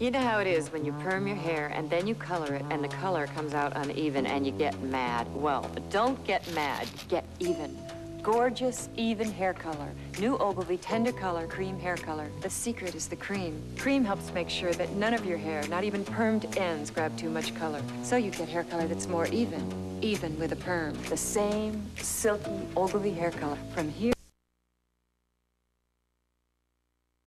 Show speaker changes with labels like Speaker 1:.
Speaker 1: You know how it is when you perm your hair and then you color it and the color comes out uneven and you get mad. Well, don't get mad, get even. Gorgeous, even hair color. New Ogilvie Tender Color Cream Hair Color. The secret is the cream. Cream helps make sure that none of your hair, not even permed ends, grab too much color. So you get hair color that's more even, even with a perm. The same silky Ogilvie hair color from here.